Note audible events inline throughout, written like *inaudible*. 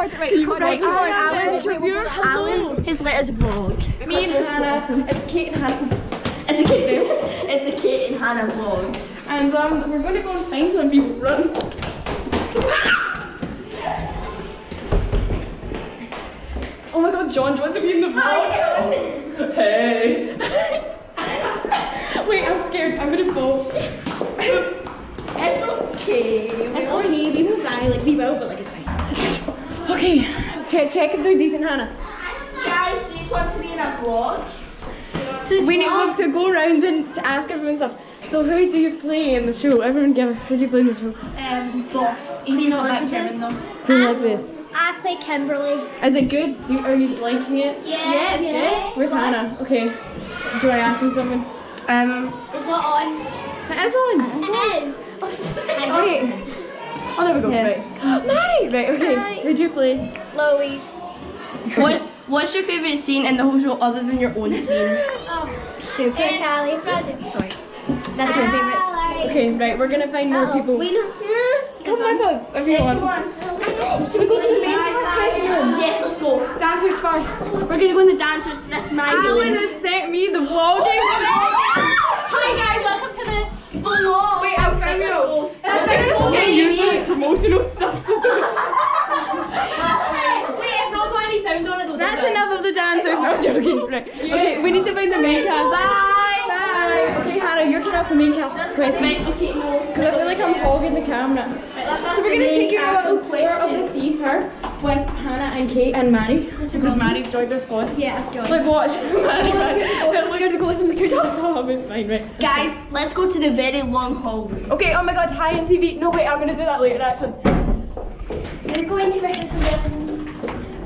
Wait, you need record right record. Right, Alan, Alan, Alan, his latest vlog. Me and Hannah, it's Kate and Hannah. It's a Kate. It's a Kate and Hannah vlog. And um, we're going to go and find some people. Run. *laughs* Oh my god, John, do you want to be in the vlog? Hey. Wait, I'm scared. I'm gonna fall. It's okay. It's okay, we will die, like we will, but like it's fine. Okay, check, check if they're decent, Hannah. Guys, do you want to be in a vlog? We need we have to go around and to ask everyone stuff. So who do you play in the show? Everyone give who do you play in the show? Um, boss. Queen Elizabeth. Queen Elizabeth. I play Kimberly. Is it good? Do you, are you liking it? Yes. yes. Where's Hannah? Okay. Do you want to ask him something? Um, It's not on. It is on. It is. Okay. Oh, there we go. Right. *gasps* Mary. Right. Okay. Hi. Who do you play? Louise. what's what's your favorite scene in the whole show other than your own scene? *laughs* Oh, super Cali Sorry. That's my favorite. Okay. Right. We're gonna find more people. We know. Hmm? Come with us if you want. Should we go to the main cast room? Yes, let's go. Dancers first. We're gonna go in the dancers. That's my Alan has sent me the vlogging. Oh, Hi guys, welcome to the vlog. Wait, I'll find you. That's This is getting used to promotional stuff to do. Wait, it's not got any sound on it though. That's it? enough of the dancers. No *laughs* joking. Right. Okay, we need to find the main cast. Bye. Bye. Okay, Hannah, you're gonna ask the main cast question. Okay, no. Because I feel like I'm hogging the camera. So we're gonna take you on a little tour of the theatre with Hannah and Kate and Mary. Because Mary's joined our squad. Yeah, I've joined. Look, watch. Mary, Mary. I'm scared to go. I'm scared to go. Shut up, it's fine, right? Guys, let's go to the very long hallway. Okay, oh my god, hi on TV. No, wait, I'm gonna do that later actually. We're going to rehearsal.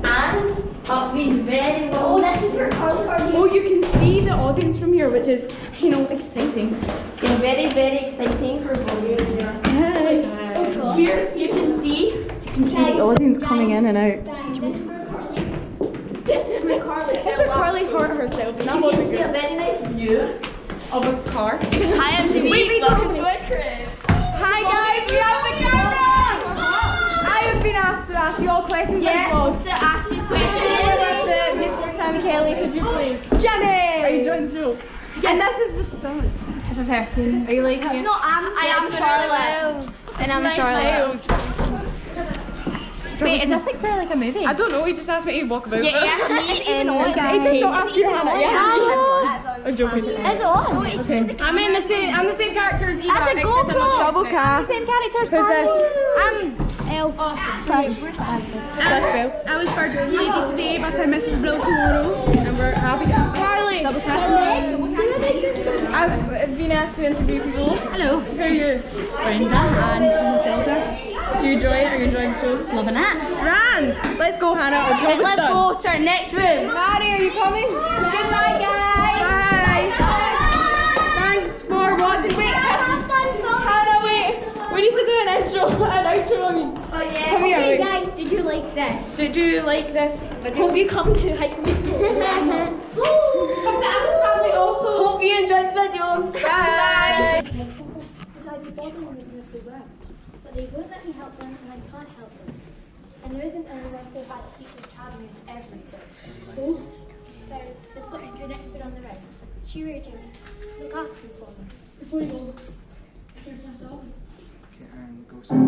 And uh, up these very long. Oh, long this is where Carly Carly. Oh, you can see the audience from here, which is, you know, exciting. and very, very exciting for volume here. Oh, cool. Here you can see You can see the audience coming in and out. Guys, this is where Carly. this is Carly This is Carly hurt herself, and that You can wasn't see a very nice view. Of a car. Hi MTV, Wait, wait, welcome wait. to our crib. Hi guys, we have the camera! I have been asked to ask you all questions Yeah, on to ask you With questions. the musical Sammy Kelly, could you please? Jenny! Are you enjoying the show? And this is the start. Are you liking it? No, I'm I am Charlotte. And I'm Charlotte. Wait, is this like for like a movie? I don't know, he just asked me to walk about. Yeah, yeah. *laughs* It's even on, I did guys. not ask you, Hannah. Yeah. I'm joking. It's on. Okay. I'm in the same. I'm the same character as Eva. That's a except I'm GoPro. Double cast. Same characters. Who's this? I'm um, Elle. Oh, Sorry. What's that, Bill? I was first lady today, but I'm Mrs. Brill tomorrow. And we're happy. Carly. Double cast. I've been asked to interview people. Hello, Who are you? Brenda and Zelda. Do you enjoy it? Are you enjoying the show? Loving it. Rand! Let's go, Hannah. Our job Let's done. go to our next room. Maddie, are you coming? Goodbye, guys. Bye. Thanks for watching. Wait, Hannah, wait. We need to do an intro, *laughs* an outro. I mean, Oh yeah. come here. Okay, wait. guys, did you like this? Did you like this video? Hope you come to High School. *laughs* Come to Addams Family also. Hope you enjoyed the video. *laughs* Bye. But they would let me help them, and I can't help them. And there isn't anyone so bad to teach a child who everything. So they've got to do the next bit on the road. Cheerio, Jimmy. Look after them for me. Before you go, here's my song. Okay, and go somewhere.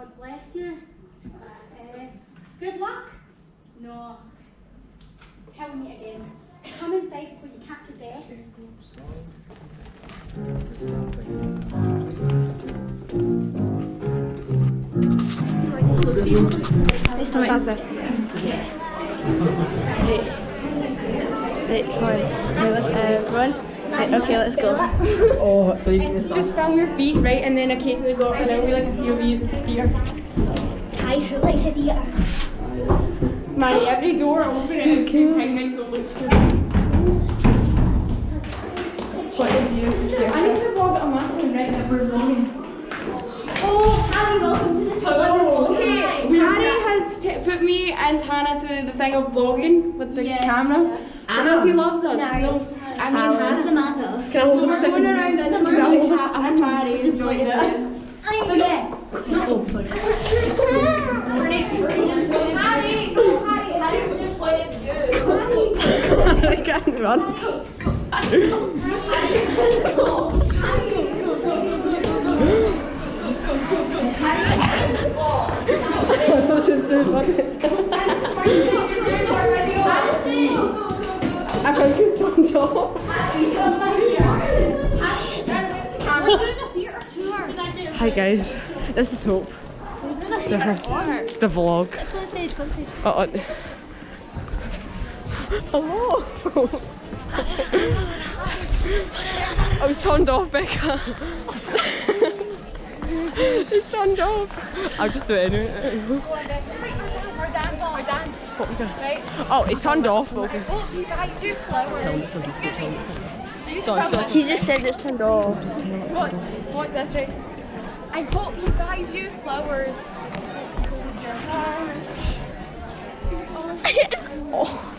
God bless you? Uh, good luck? No. Tell me again. Come inside before you catch a death. Faster. Right, come on. Right, let's uh, run. Right, okay, let's go. *laughs* Oh, you Just found your feet, right, and then occasionally go up and then we like a few of you here. Guys, who likes a theatre? Manny, every door open at the same time makes it look scary. What if you I need to vlog a muffin right that we're vlogging. Oh, Harry, welcome to this wonderful Okay, Harry has put me and Hannah to the thing of vlogging with the Yes. camera. Because he loves us. No, I mean Hannah. matter? Can I hold it for a second? around Can and I hold it? Cat and Harry is joining it. So yeah. Oh, sorry. Harry, Harry from this point of view. I can't run. This is too funny. I think it's done job. We're doing a theatre tour. Hi guys, this is Hope. It's the vlog. Let's on stage, go on stage. Uh. Hello. *laughs* I was turned off, Becca. *laughs* it's turned off. I'll just do it anyway. What we got? Oh, it's turned off, but okay. Oh, sorry, sorry. He just said this turned off. What's, what's this, right? I hope you guys use flowers. Close your hands. yes. Oh.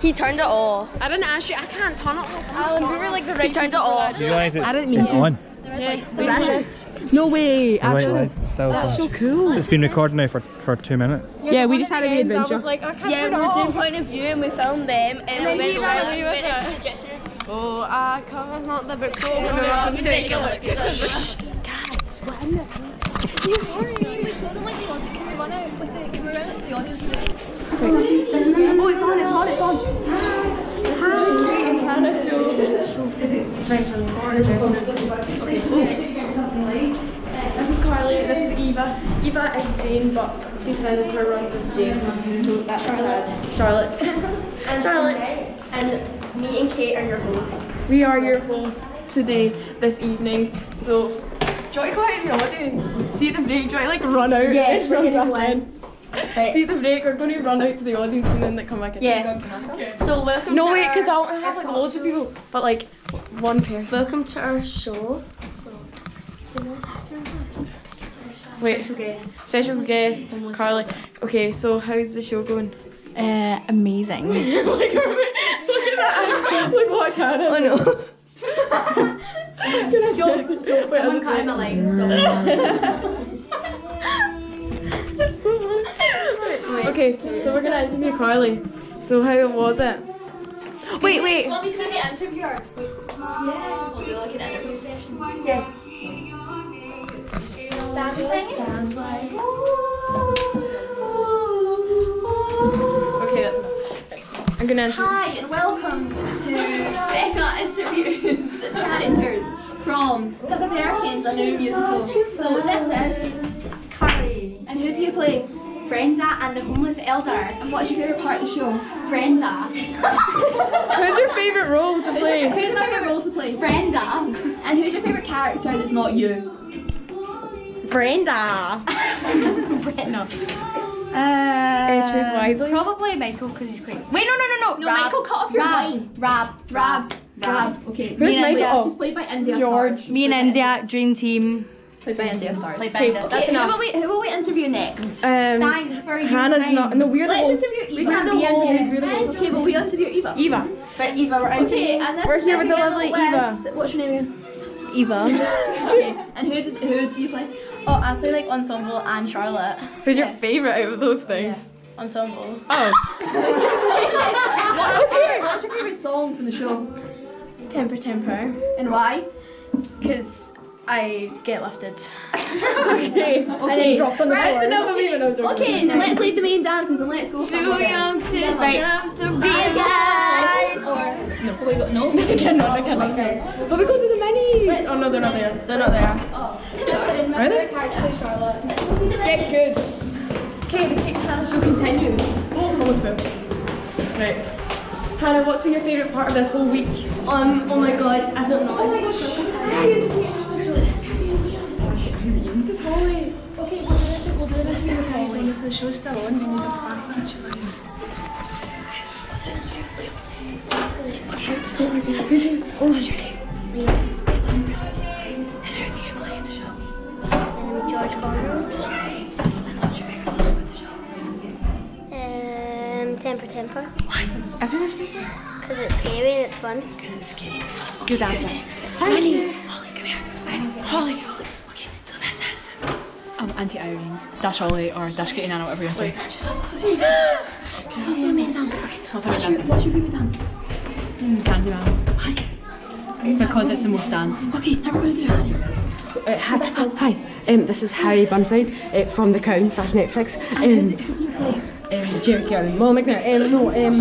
He turned it off. I didn't ask you. I can't turn it off. Alan, we were like the right. He turned it off. Do you realise it's, I didn't mean it's to. on? Yeah. No way. Actually. it's still That's so cool. So it's been recording now for, for two minutes. Yeah, we just had a wee adventure. I was like, I can't Yeah, we it were doing point of view and we filmed them and, then we he went away with it. the dressing room. Oh, uh, I cover's not the book. So We're we're gonna gonna take a look at this. You sorry, we told them like the audience. Can we run out with the, can we run out to the audience Oh, it's on, it's on, it's on. Hi, and Hannah show. It's right on the corner, dressing room. Okay. This is Carly, this is Eva. Eva is Jane, but she's finished her runs as Jane. So that's Charlotte. Charlotte. Charlotte. And me and Kate are your hosts. We are your hosts today, this evening. So, you go out in the audience? See the break, do you want to like run out? Yeah, and run back go in? See the break, we're going to run out to the audience and then like come back in. Yeah. So welcome No to wait, because I want to have like loads of people, but like one person. welcome to our show. So Wait, special guest. special guest, Carly. Okay, so how's the show going? Uh, amazing. *laughs* look at look at that. *laughs* Look, watch Hannah. Oh no. *laughs* Jokes, jokes. Someone cut him a line. So. Okay, so we're gonna interview Carly. So how was it? Wait, wait. Do you Want me to be the interviewer? Yeah. We'll do like an interview session. Yeah. Sounds like. Okay, that's enough. I'm gonna interview. Hi and welcome to Becca Interviews *laughs* Characters from Pippa Perkins, a new musical. So this is Carly. and who do you play? Brenda and the homeless elder. And what's your favourite part of the show? Brenda. *laughs* Who's your favourite role to play? Who's your favourite role to play? Brenda. And who's your favourite character that's not you? Brenda. *laughs* Brenda. Uh, choose wisely. Probably Michael because he's great. Wait, no, no, no, no. No, Rab. Michael, cut off your Rab. wine. Rab. Rab. Rab. Okay. Who's Me and Michael? Yeah, Oh, she's played by India George. Stars. Me and India, dream team. Played by India Stars. Played by Okay, India. okay, That's who will, we, who will we interview next? Um, Thanks for your Hannah's time. not. No, we're the Let's hosts. interview We Eva. can't be interviewed. We're the Okay, hosts. will we interview Eva? Eva. But Eva, we're Okay, and this We're is here with the together lovely with- Eva. What's your name again? Eva. *laughs* Okay, and who, does, who do you play? Oh, I play like ensemble and Charlotte. Who's your favourite out of those things? Ensemble. Oh, *laughs* what's your favorite? What's your favorite song from the show? Temper, temper. And why? Because I get lifted. okay. *laughs* Okay. dropped on the right, floor. no, Okay. okay. okay, now let's leave the main dancers and let's go. Too young to jump to be Guys. No, we got no. I cannot, I cannot. But we go to the minis. Oh no, they're not there. They're not there. Oh, just kidding. My Are they? character is Charlotte. Let's go see the Get good. Okay, the Kate Hannah show continues. Oh, almost full. Right. Hannah, what's been your favourite part of this whole week? Um, oh my god, I don't know. This in the Holly. the show's still on. You just have five minutes. Um, George Conroe. what's your favourite song from the show? Um, Temper Temper. Why? Everyone's here. Because it's scary and it's fun. Good answer. I'm Auntie Irene, Dash Holly, or Dash Katie Nanna, whatever you're saying. She's also a main dancer. Okay. What's your, what's your favourite dance? Candyman. Why? Because it's the most dance. Okay, now we're going to do Harry. Uh, hi, hi. Um, this is Harry Burnside uh, from The Crown slash Netflix. Um, Who do you play? um, Jerry Karen, Molly McNair. Um, no, um,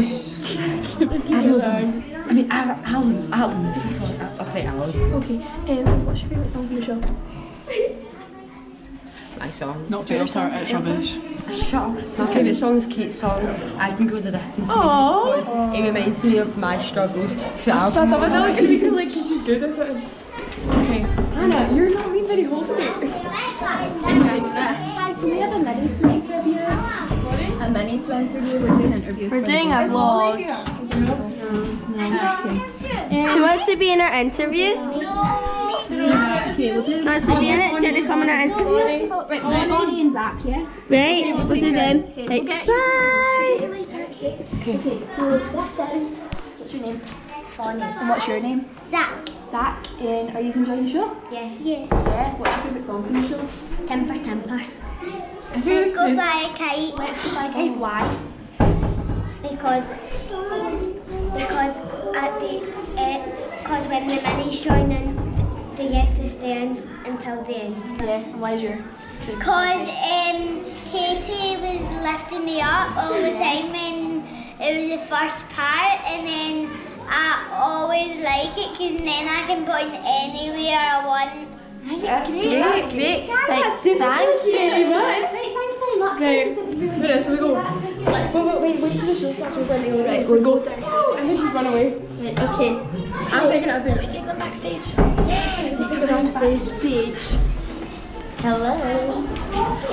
I don't know. I mean, Alan, Alan. This is all- I'll play Alan. Okay, um, what's your favourite song from the show? My song. Not your uh, song, it's rubbish. Shut up. My favourite song is Kate's song. I can go the distance. Aww. It reminds me of my struggles. throughout- Shut up. I thought it was going to be like she's good or something. Okay. Hannah, you're not being very hosty. Hi, can we have a minute to interview? A minute to interview. We're doing interviews. We're for the doing a boys. vlog. Okay. Who wants to be in our interview? Okay, we'll do. Wants to be in it? Do you want to come in our interview? Right, we'll do Bonnie and Zach, yeah? Right, we'll do them. Okay, Right. we'll get you. Okay, so this is. What's your name? Bonnie. And what's your name? Zach. Zach. And are you enjoying the show? Yes. Yeah. Yeah. What's your favourite song from the show? Temper Temper. *laughs* I think Let's go fly a kite. Let's go fly a kite. Why? Because because at the eh, because when the minis join in, they get to stay in until the end. Yeah. And why is your? Cause um, Katie was lifting me up all the time and it was the first part, and then I always like it because then I can point anywhere I want. That's great. That's great. Thanks. Thank you very much. Thank you very much. Right. Where else we go? Wait, wait, wait, wait till the show starts. We're to go. Right, we'll go. Oh, and then run away. Right, okay. I'm taking it, I'm taking. Take them backstage. Yes, let's take them backstage. Stage.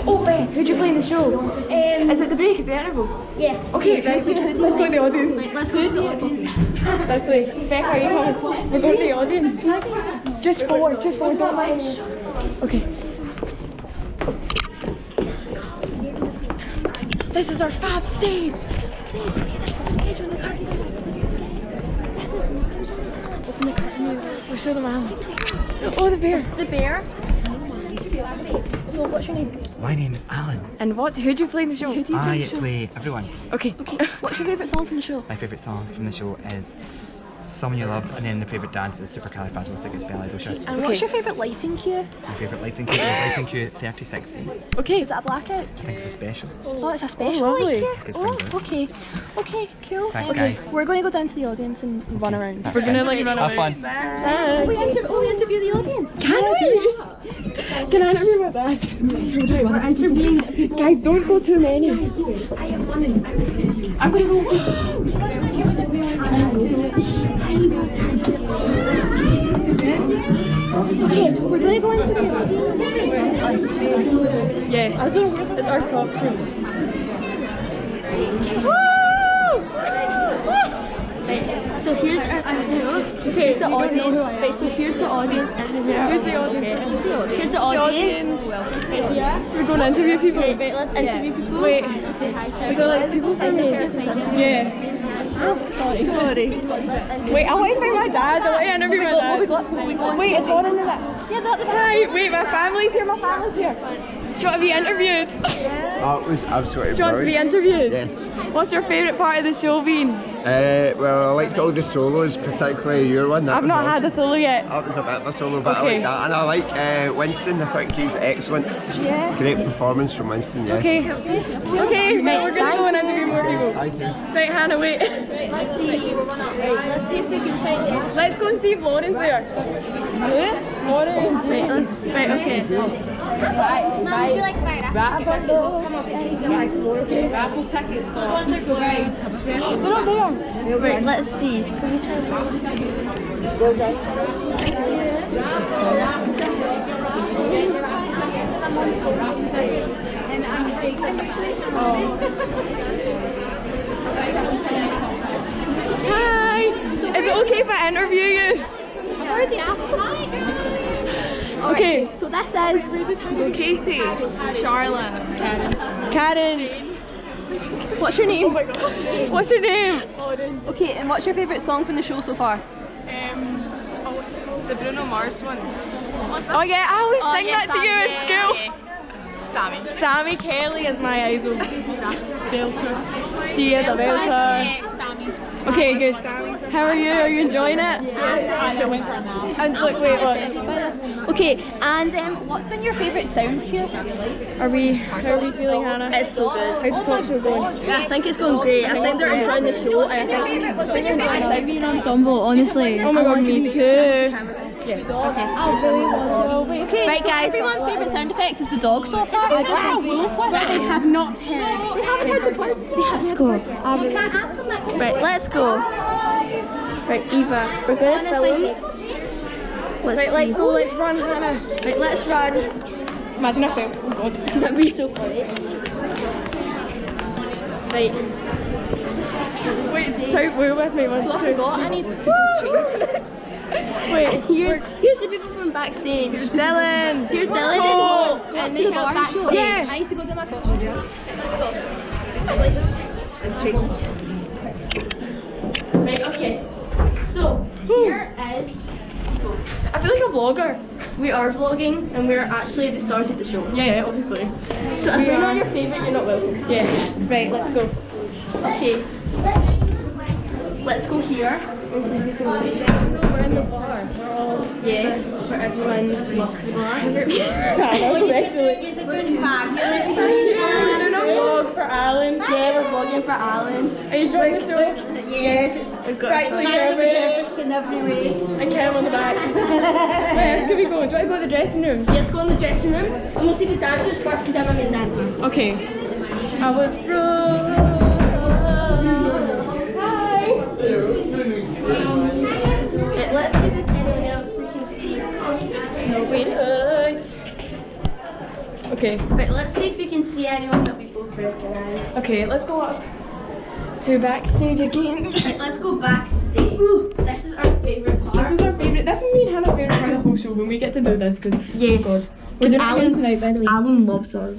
Oh, Beth, who'd you play in the show? is it the break? Is the interval? Yeah. Okay, right, let's go to the audience. Let's go to the audience. This way. Beth, are you coming? We're going to the audience. Just four, just four, don't mind. Okay. This is our fab stage. Open the curtain. We'll show them around. Oh, the bear. The bear. So what's your name? My name is Alan. And what? Who do you play in the show? Who do you play I in the show? play everyone. Okay. Okay. What's your favourite song from the show? My favourite song from the show is Someone You Love, and then the favourite dance is Supercalifragilisticexpialidocious. And what's your favourite lighting cue? My favourite lighting cue is lighting cue 3060. Okay. Is that a blackout? I think it's a special. Oh, it's a special lovely. light cue. Good Oh, okay. Okay, cool. Thanks, Um, guys. We're going to go down to the audience and run around. That's We're gonna like run Have away. fun. Bye. We inter- oh, we interview the audience. Can we? Can I interview my dad? We're interviewing. Guys, don't go too many. I'm gonna go. *gasps* Okay, we're going to go into the audience. Yeah, I don't know. It's our talk room. So here's uh, Okay, here's the audience. Wait, so here's the audience and Here's the audience. Here's the audience. We're going to interview people. Wait, wait, let's interview people. Wait, is there like people from the Yeah. Sorry. Sorry. Wait, I want to find my dad. I want to interview my dad. Wait, it's on in the back. Yeah, that's the Hi, wait, my family's here. My family's here. Do you want to be interviewed? Do That was absolutely you want to be interviewed? Yes. What's your favourite part of the show been? Uh, well, I liked all the solos, particularly your one. That I've was not had a solo yet. That was a bit of a solo, but Okay. I like that. And I like uh, Winston. I think he's excellent. Yeah. Great performance from Winston, yes. Okay. Okay, now we're gonna go and interview more people. Thank you. Right, Hannah, wait. Let's see if we can find it. Let's go and see if Lauren's there. Who? Lauren. Wait, let's, right, okay. Mum, would you like to buy a raffle ticket? Come over here. Raffle tickets. Right, let's see. Hi. Is it okay if I interview you? I already asked them. This is Katie, Charlotte, Karen. Karen. What's your name? Oh what's your name? Okay, and what's your favourite song from the show so far? Um, the Bruno Mars one. Oh yeah, I always oh, sing yeah, that to you Sammy, in yeah, school. Sammy. Sammy Kelly is my idol. *laughs* Belter. She is a belter. Okay, good. How are you? Are you enjoying it? Yeah. And look, wait, what? Okay, and um, what's been your favourite sound here? Are we? How are we feeling, Hannah? It's so good. How's the talk show going? I think it's going great. I think they're enjoying the show I think What's been your favourite sound being ensemble, honestly? Oh my god, me too. I oh, really want to. Okay, Right, so guys. everyone's favourite sound effect is the dog so far. I I have not heard. We haven't heard the birds. Let's go. You can't ask them that. Right, let's go. Right, Eva, we're going to film. Let's Right, let's go. Let's run, Hannah. Right, let's run. Imagine if I. Oh god. *laughs* That'd be so funny. Right. Wait, shout woo with me. One, So I forgot, I need to change. Wait, Here's here's the people from backstage. Here's Dylan. Here's Dylan Oh. oh and, Go and to they the have bar show. backstage. I used to go to my costume. Right, okay. So here here is I feel like a vlogger. we are vlogging and we're actually the stars of the show. Yeah, yeah, obviously. So if you're not your favourite, you're not welcome. Yeah. Right, let's go. Okay. Let's go here see. So we're in the bar. We're all Yes, for everyone loves the bar. especially. We're doing a vlog for Alan. Yeah, we're vlogging for Alan. Are you enjoying the show? Yes, We've got Practically nervous. in every way. And Cam on the back. Where else can we go? Do you want to go to the dressing room? Let's go in the dressing rooms and we'll see the dancers first because I'm a main dancer. Okay. I was broke. Okay. Right, let's see if we can see anyone that we both recognise. Okay, let's go up to backstage again. *laughs* Right, let's go backstage. This is our favourite part. This is our favourite. This is me and Hannah's favourite part of the whole show when we get to do this because oh Yes. oh god, we're doing Alan- again tonight by the way. Alan loves us.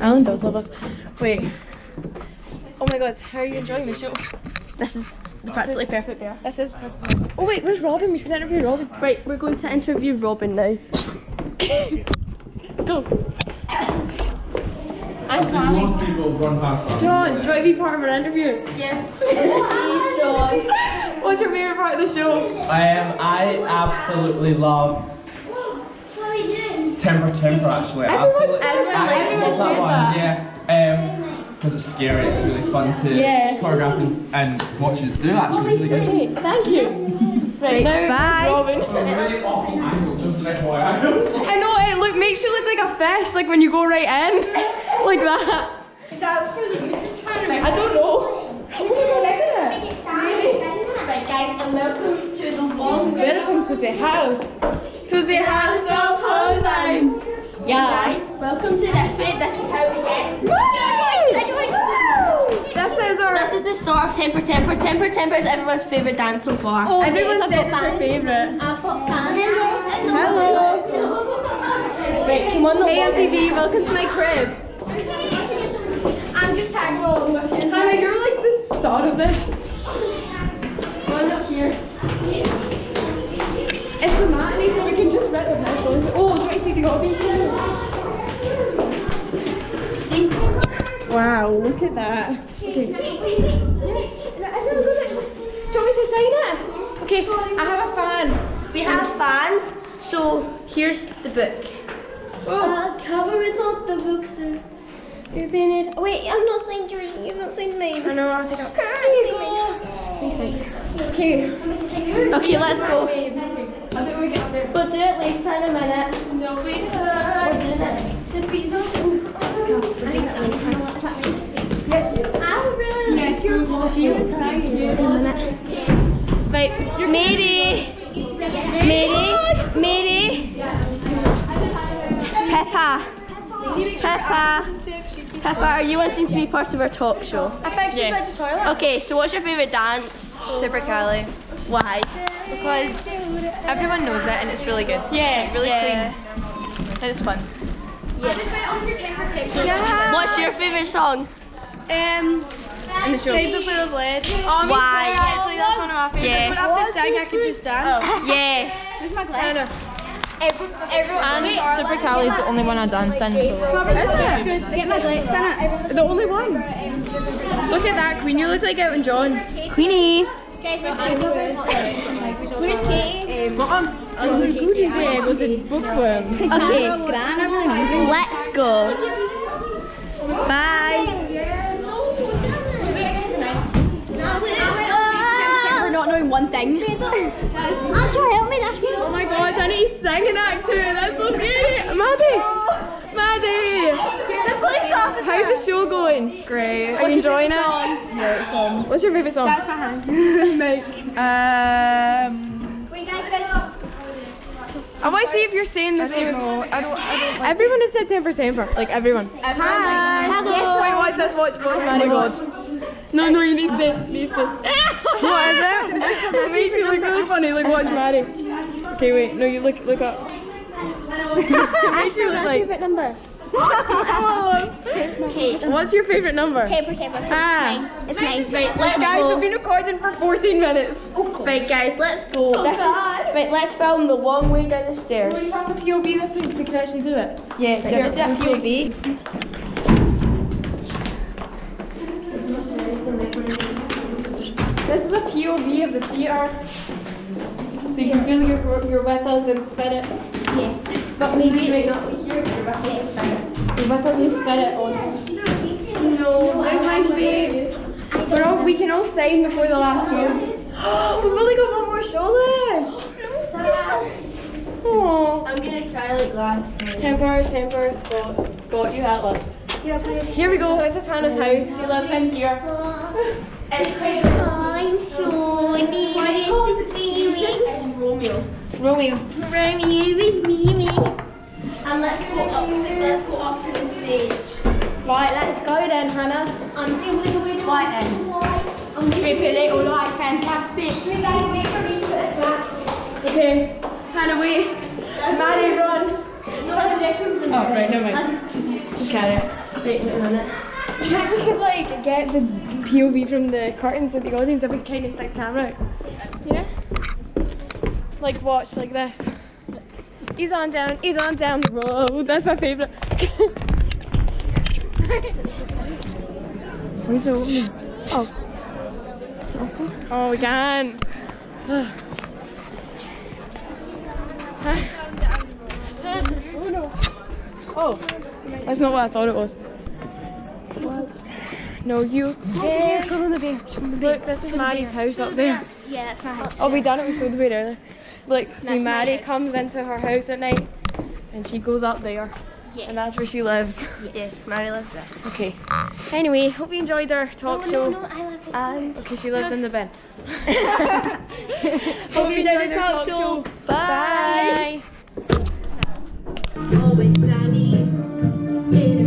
Alan does love us. Wait. Oh my god, how are you enjoying the show? This is practically perfect bear. This is. Perfect. Oh wait, where's Robin? We should interview Robin. Right, we're going to interview Robin now. *laughs* Go. I'm sorry. Most people run past John, do you want to be part of an interview? Yes. *laughs* Please, John. What's your favourite part of the show? Um, I absolutely love Temper Temper actually. Everyone- absolutely. everyone I likes that Temper one, Temper. yeah. Um, because it's scary, it's really fun to Yeah. choreograph and, and watch us do actually, really good. Hey, thank you. Right, now bye. Robin. Makes you look like a fish, like when you go right in, *laughs* like that. Is that for the YouTube channel? I don't know. Oh my god, isn't it? Right, guys, and welcome to the long Welcome to the house. To the house of Holbein. Yeah. Guys, welcome to this bit. This is how we get. This is our. This is the start of Temper Temper. Temper Temper is everyone's favourite dance so far. Oh, Everyone said it's their favourite. I've got fans. Right, come on the Hey wall. MTV, welcome to my crib. I'm just tagging along with you. Hannah, you're like the start of this. One up here. It's the matinee, so we can just rent the vessels. Oh, do you want to see the audience? See? Wow, look at that. Okay. Do you want me to sign it? Okay, I have a fan. We have fans, so here's the book. Uh, cover is not the books. Are painted. Wait, I'm not signed yours. You've not signed mine. I know, I was. There you go. These things. Okay. Okay, let's go. I'll do we get up there. We'll do it later in a minute. No. We're doing. To be the. I really Yes, you're watching. Right, Mary. Mary. Mary. Peppa. Peppa. Peppa, are you wanting to be part of our talk show? I think she's Yes. at the toilet. Okay, so what's your favourite dance? Super Cali. Why? Because everyone knows it and it's really good. Yeah. Really Yeah. clean. And it's fun. Yes. What's your favourite song? Um, And the show. Shades of Full of Lead. Oh, me Why? actually, that's one of my favourites. Yes. But after sing, I could just dance. Yes. I don't. And Super Cali is the only one I dance in. So. Get my it. The only one. Look at that, Queen. You look like Elton John. Queenie. Guys, where's Katie? Where's Katie? Oh, the goody day was a bookworm. Okay, let's go. Bye. Not knowing one thing. *laughs* I'll help me next Oh my god, I need to sing in act two. That's so cute. Maddie. Maddie. The police officer. How's the show going? Great. Are you enjoying it? Yeah, it's fun. What's your favourite song? That's my hand. *laughs* Make. Um. Wait, guys, guys. I want to see if you're saying the same. I don't. I don't. Everyone has said temper, temper. Like everyone. Hi. Hello. Wait, watch this. Watch. Watch Maddie. Watch. No, no, you need to stay. Need to stay. what is it? It makes you look really funny. Like watch Maddie. Okay, wait. No, you look. Look up. *laughs* it makes you look like. number. *laughs* What's your favorite number? Temper, temper. Ah. It's mine. Right, let's Guys, go. we've been recording for 14 minutes. Right, guys, let's go. Oh, this is right. Let's film the long way down the stairs. We have the POV this thing so we can actually do it. Yeah, here, do a POV. This is a POV of the theatre. So you can feel you're, you're with us in spirit. Yes. But maybe. might not be here, but we're You're with us in spirit. No, I might be. We're all, we can all sign before the last show. *gasps* We've only got one more show left. *gasps* Aww. I'm gonna try like last time. Temper, temper, got, got you Atlas. Here we go, this is Hannah's house. She lives in here. I'm so needy to see me. It's Romeo. Romeo. Romeo is me, me. And let's go up to let's go up to the stage. Right, let's go then, Hannah. I'm doing away Right then. I'm doing Creepy little light, fantastic. Wait, guys, wait for me to put this back. Okay, Hannah, wait. Maddie, run. No, the restroom's in Oh, right, never mind. Just- Just carry it. Wait a minute. Do you think we could like get the POV from the curtains of the audience if we kind of stick camera out? Yeah? Like watch like this. He's on down, he's on down the road. That's my favourite. *laughs* Where's the opening? Oh. It's open? Oh, we can. oh no. Oh, that's not what I thought it was. No, you. Show them the bear. Look, this is show Maddie's house up there. Yeah, that's my house. Oh, we done it. We showed the bear earlier. Look, that's see, Maddie comes into her house at night, and she goes up there. Yes. And that's where she lives. Yes, Mary lives there. Okay. Anyway, hope you enjoyed our talk no, show. No, no, I and Okay, she lives in the bin. *laughs* *laughs* hope you enjoyed the talk, talk show. show. Bye. Bye. Always sunny.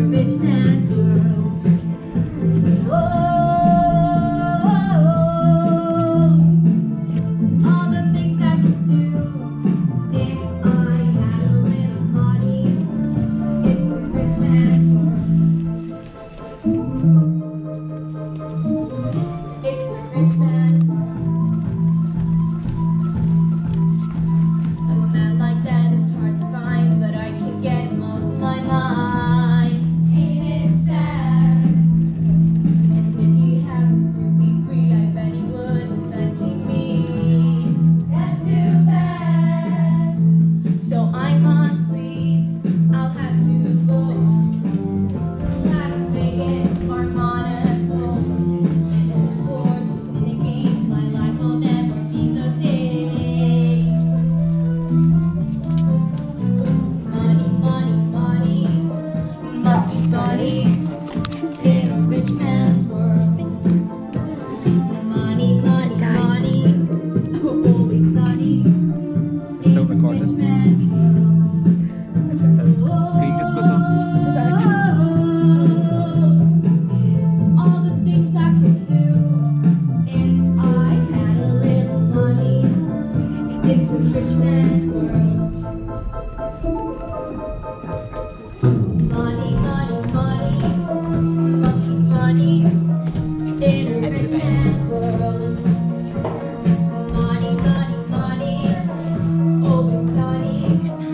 study.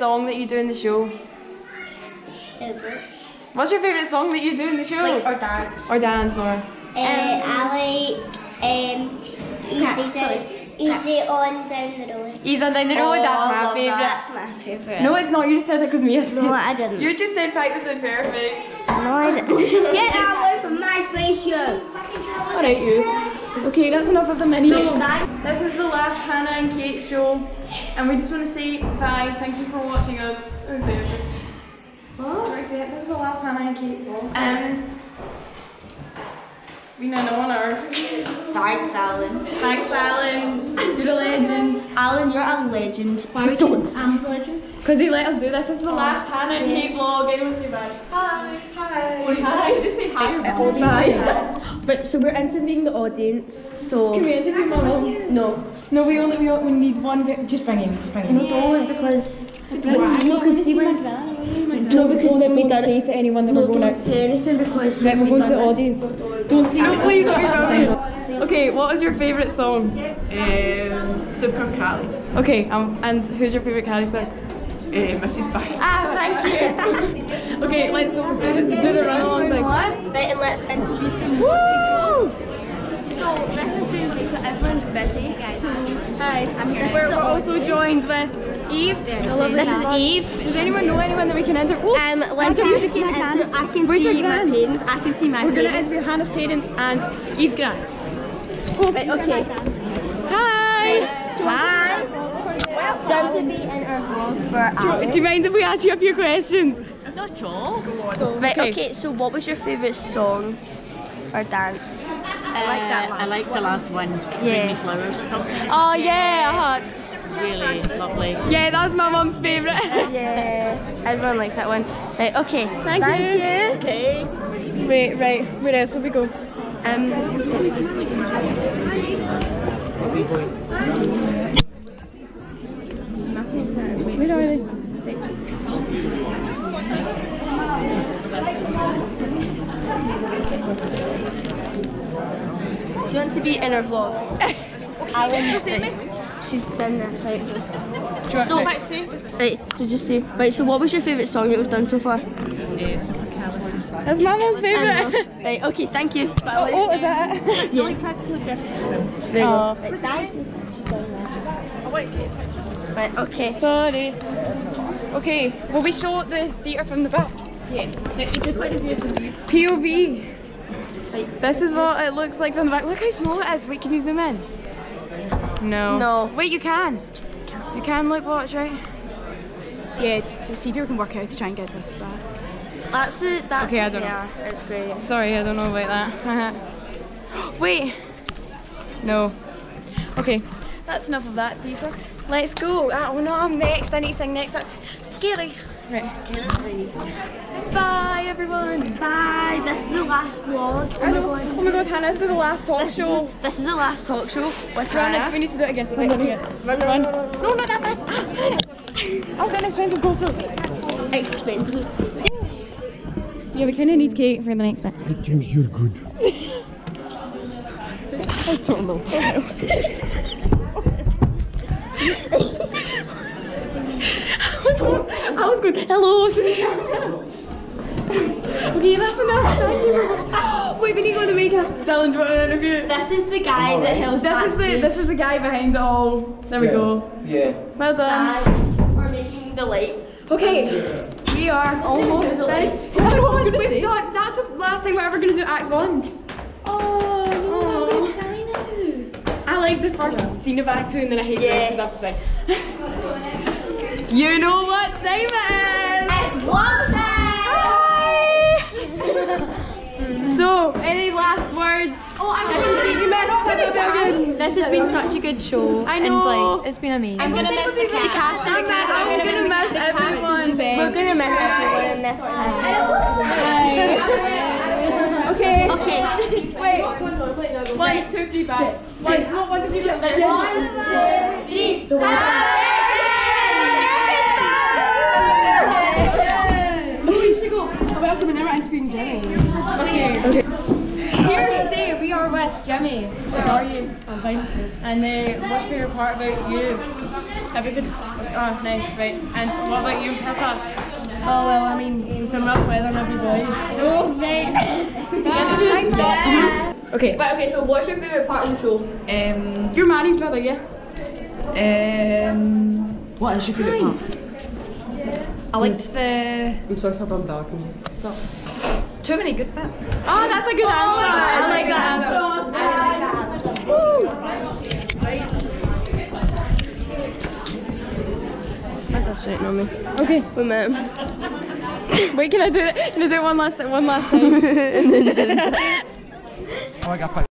Song that you do in the show? What's your favourite song that you do in the show? Like, or dance. Or dance, or. Uh, I like um, easy, down, easy on down the road. Ease on down the road, that's my favourite. That's my favourite. No, it's not. You just said that because Mia said No. I didn't. You just said practically perfect. No, I didn't. Get that away from my face, you. Alright, you. Okay, that's enough of the mini. So- this is the last Hannah and Kate show, and we just want to say bye. Thank you for watching us. Oh, say. What? Do you say it? This is the last Hannah and Kate vlog. Um, Um, It's been an honour. thanks, Alan. Thanks, Alan. You're a legend. Alan, you're a legend. Why don't I'm a legend? Because he let us do this. This is the last Hannah and Kate vlog. Anyone say bye? Hi. Hi. Say hi. Just say hi. Bye. But so we're interviewing the audience. So Can we interview mum? no, No, we only we, we need one. Just bring him. Just bring him. no, don't because no, because see when no, because when we don't done say it, to anyone that no, we're going out. don't say anything because Right, when we're going to the audience. Don't say no, please. Don't okay, what was your favourite song? Um, Super Cat. Okay, um, and who's your favourite character? Uh, Mrs. Baxter. Ah, thank you. *laughs* okay, let's go do the, do the run along thing. Right, and let's introduce him. Woo! So this is doing so everyone's busy, guys. Hi, we're, we're also joined with Eve. The This is. Eve. Does anyone know anyone that we can enter? Oh, Um, let's see if we can enter. I can Where's see my gran? parents. I can see my We're going to parents. interview Hannah's parents and Eve's gran. Right, okay. Hi! Hi. Done to be in our vlog for Do Alex. you mind if we ask you a few questions? Not at all. Right, Okay. okay, so what was your favourite song or dance? I like that I like the last one. Yeah. Bring me flowers or something. Oh yeah, uh-huh. Really lovely. Yeah, that's my mum's favourite. *laughs* Yeah, everyone likes that one. Right, okay. Thank, Thank you. you. Okay. Wait, right. Where else will we go? Um, Where are they? do you want to be in our vlog? *laughs* Alan, you see me? She's been there. Right. So, right, so just see. right, so what was your favourite song that we've done so far? That's my mum's favourite. know. right, okay, thank you. *laughs* Oh, oh, is that it? *laughs* Yeah. There you Oh. go. Right. Right, okay. Sorry. Okay, will we show the theatre from the back? Yeah. The point of view to view. POV. This is what it looks like from the back. Look how small it is. Wait, can you zoom in? No. No. Wait, you can. You can look, watch, right? Yeah, to, to see if people can work out to try and get this back. That's it. That's Okay, I don't know. yeah, it's great. Sorry, I don't know about that. *laughs* Wait. No. Okay, That's enough of that theatre. let's go. Oh no, I'm next. I need to sing next. That's scary. Right. Bye, everyone. Bye. This is the last vlog. Oh I know. Oh my god, Hannah, this is the last talk This is, show. the, this is the last talk show with Run, Hannah. we need to do it again. Run, run, again. Run, run. No, not that fast. Hannah. I'll get an expensive GoPro. Expensive. Yeah, we kind of need Kate for the next bit. James, you're good. *laughs* I don't know. *laughs* *laughs* I was going, I was going, hello to the camera. Okay, that's enough. Thank you. Wait, we need to go to make us Dylan, do you want an interview? This is the guy that helps This is the this is the guy behind it all. There we go. Yeah. Well done. Thanks for making the light. Okay, we are almost finished. Oh we've done. That's the last thing we're ever gonna do. Act one. Oh no, I'm gonna cry now. I like the first scene of Act two, and then I hate the rest because I have to sing. You know what time it is? It's one So, any last words? Oh, I'm gonna miss the This has been such a good show. I And know. like, it's been amazing. I'm gonna miss the cast. cast is I'm gonna, I'm gonna miss everyone. We're gonna miss everyone in this house. Okay. Okay. Wait. One, two, three, five. One, no, one, two, three, five. One, two, three. we should go. Welcome and never interviewing Jenny. Okay. Okay. Here today we are with Jimmy. How are you? I'm fine. And uh, what's your favorite part about you? Everything. Oh, nice, right. And what about you, Pippa? Oh well, I mean, there's some rough weather in every village. Oh, mate. *laughs* Okay. But okay, so what's your favourite part of the show? Um, You're Maddie's brother, yeah? um, what is your favourite part? I liked the I'm sorry if I'm darkening. Stop. Too many good bits. Oh, that's a good oh, answer. I like that answer. I got shit on. Okay. Wait a minute. Wait, can I do it? Can I do it one last one last time? *laughs* and then Oh, I got